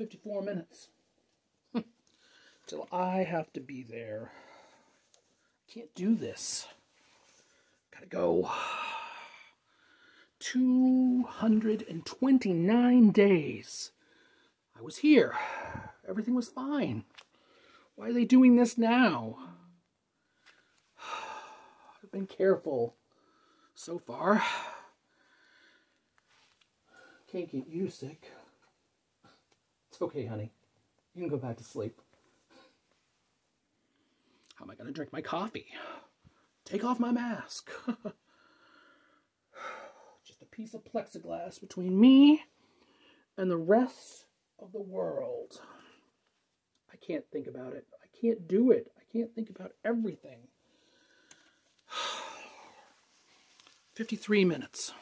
54 minutes. Till I have to be there. Can't do this. Gotta go. 229 days. I was here. Everything was fine. Why are they doing this now? I've been careful so far. Can't get you sick. It's okay, honey. You can go back to sleep. How am I going to drink my coffee? Take off my mask. Just a piece of plexiglass between me and the rest of the world. I can't think about it. I can't do it. I can't think about everything. 53 minutes.